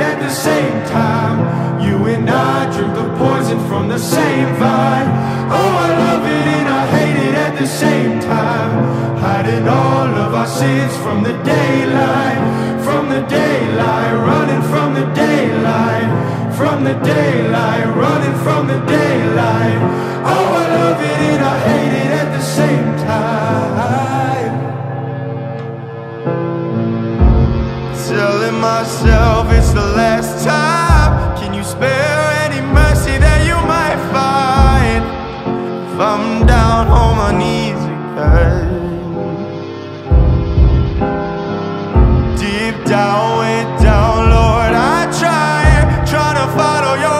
at the same time. You and I drink the poison from the same vine. Oh, I love it and I hate it at the same time. Hiding all of our sins from the daylight, from the daylight, running from the daylight, from the daylight, running from the daylight. Oh, I love it and I hate it at the same time. Telling myself it's the one easy. Deep down, way down, Lord, I try, try to follow your.